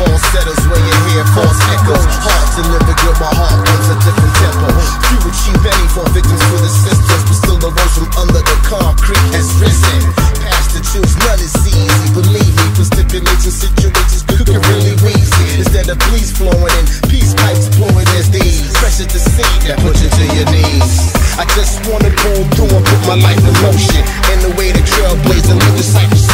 falsettos where you hear false echoes. Hard to live it good, my heart wants a different tempo. Few achieve any for victims to the systems, but still the rose from under the concrete has risen. Past the truth, none is easy. Believe me, for stipulating situations get really wheezy. Instead of police flowing in, peace pipes blowing as these. Pressure to see that put you to your knees. I just wanna go through and put my life in motion. In the way the trailblazer, leave the cycle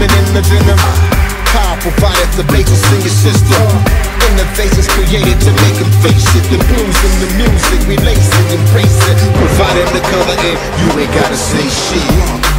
numbing in the venom. Power provided the basis in your system. Innovations created to make them face it. The blues and the music, we lace it, embrace it. Provided the color and you ain't gotta say shit.